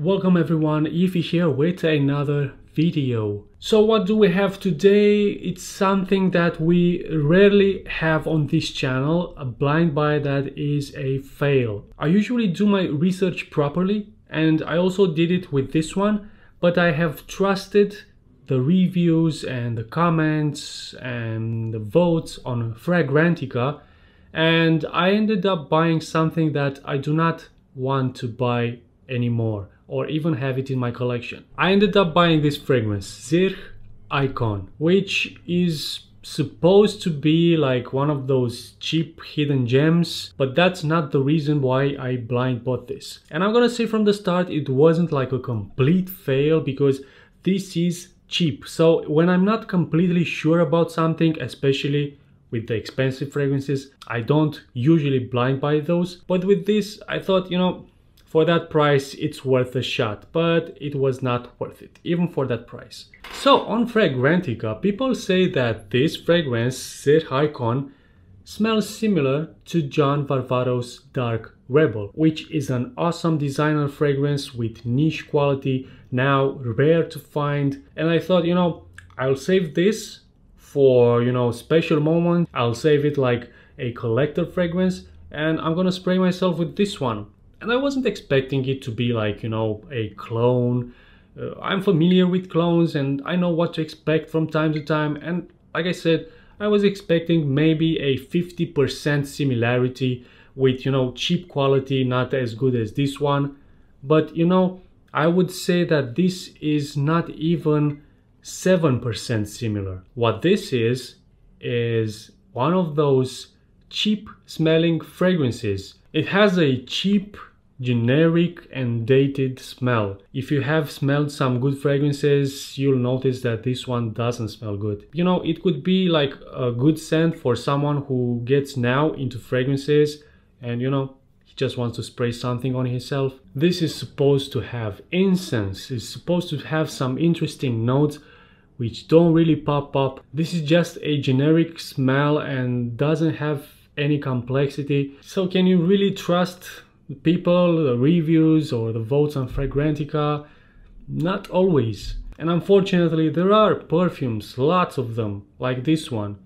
Welcome everyone, IFi here with another video. So what do we have today? It's something that we rarely have on this channel, a blind buy that is a fail. I usually do my research properly and I also did it with this one, but I have trusted the reviews and the comments and the votes on Fragrantica and I ended up buying something that I do not want to buy anymore or even have it in my collection. I ended up buying this fragrance, Zirh Ikon, which is supposed to be like one of those cheap hidden gems, but that's not the reason why I blind bought this. And I'm gonna say from the start, it wasn't like a complete fail because this is cheap. So when I'm not completely sure about something, especially with the expensive fragrances, I don't usually blind buy those. But with this, I thought, you know, for that price, it's worth a shot, but it was not worth it, even for that price. So on Fragrantica, people say that this fragrance, Zirh Ikon, smells similar to John Varvatos Dark Rebel, which is an awesome designer fragrance with niche quality, now rare to find. And I thought, you know, I'll save this for, you know, special moment. I'll save it like a collector fragrance and I'm gonna spray myself with this one and I wasn't expecting it to be like, you know, a clone. Uh, I'm familiar with clones and I know what to expect from time to time. And like I said, I was expecting maybe a 50% similarity with, you know, cheap quality, not as good as this one. But, you know, I would say that this is not even 7% similar. What this is, is one of those cheap smelling fragrances. It has a cheap generic and dated smell. If you have smelled some good fragrances, you'll notice that this one doesn't smell good. You know, it could be like a good scent for someone who gets now into fragrances and you know, he just wants to spray something on himself. This is supposed to have incense, it's supposed to have some interesting notes which don't really pop up. This is just a generic smell and doesn't have any complexity. So can you really trust people, the reviews or the votes on Fragrantica? Not always. And unfortunately, there are perfumes, lots of them, like this one,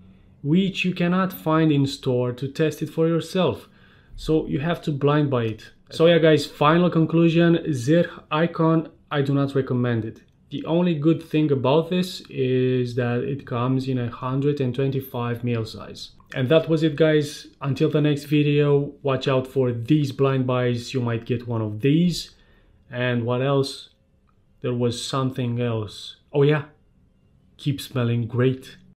which you cannot find in store to test it for yourself. So you have to blind buy it. So yeah guys, final conclusion, Zirh Ikon, I do not recommend it. The only good thing about this is that it comes in a 125 ml size. And that was it guys. Until the next video, watch out for these blind buys. You might get one of these. And what else? There was something else. Oh yeah, keep smelling great.